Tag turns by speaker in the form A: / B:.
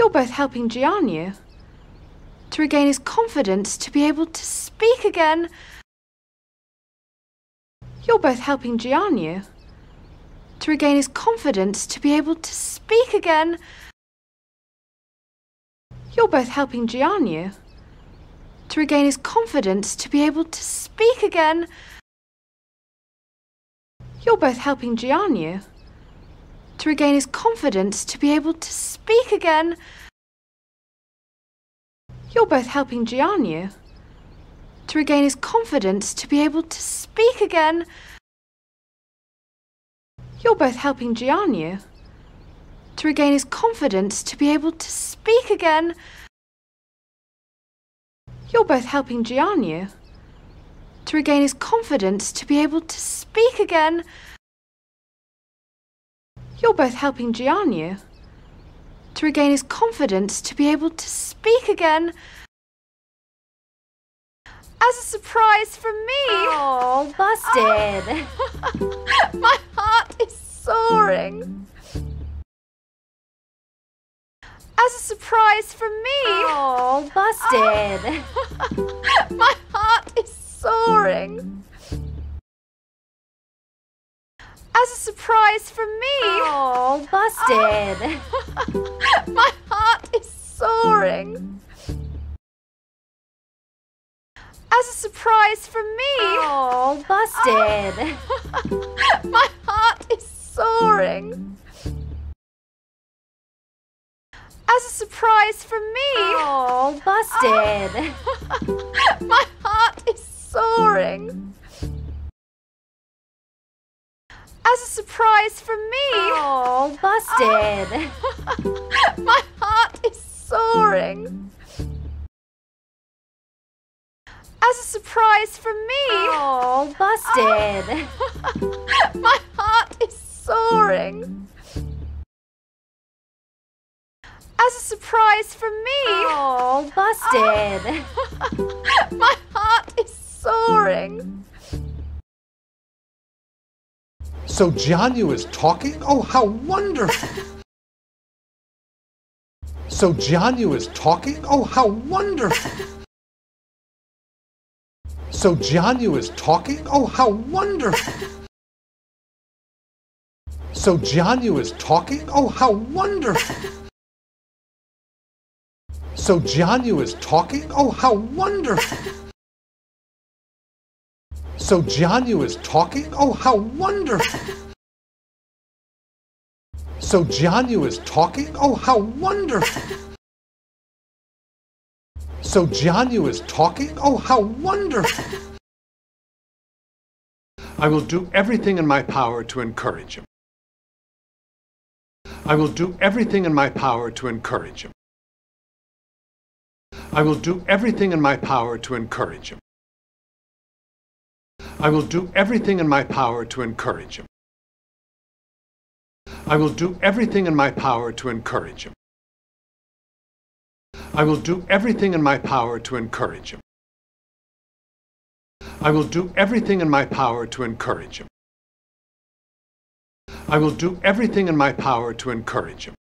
A: You're both helping Jianyu to regain his confidence to be able to speak again. You're both helping Jianyu to regain his confidence to be able to speak again. You're both helping Jianyu to regain his confidence to be able to speak again. You're both helping Jianyu to regain his confidence to be able to speak again. You're both helping Jianyu to regain his confidence to be able to speak again. You're both helping Jianyu to regain his confidence to be able to speak again. You're both helping Jianyu to regain his confidence to be able to speak again. You're both helping Jianyu to regain his confidence to be able to speak again. As a surprise from me!
B: Oh, busted.
A: My heart is soaring. As a surprise from me!
B: Oh, busted.
A: My heart is soaring. As a surprise from me!
B: Oh, busted.
A: My heart is soaring. As a surprise from me!
B: Oh, busted.
A: My heart is soaring. As a surprise from me!
B: Oh, busted.
A: My heart is soaring. As a surprise for me!
B: Oh, busted.
A: My heart is soaring. As a surprise for me!
B: Oh, busted.
A: My heart is soaring. As a surprise from me!
B: Oh, busted.
A: My heart is soaring.
C: So Jianyu is talking? Oh, how wonderful! So Jianyu is talking? Oh, how wonderful! So Jianyu is talking? Oh, how wonderful! So Jianyu is talking? Oh, how wonderful! So Jianyu is talking? Oh, how wonderful! So Jianyu is talking? Oh, how wonderful! So Jianyu is talking? Oh, how wonderful! So Jianyu is talking? Oh, how wonderful! I will do everything in my power to encourage him. I will do everything in my power to encourage him. I will do everything in my power to encourage him. I will do everything in my power to encourage him. I will do everything in my power to encourage him. I will do everything in my power to encourage him. I will do everything in my power to encourage him. I will do everything in my power to encourage him.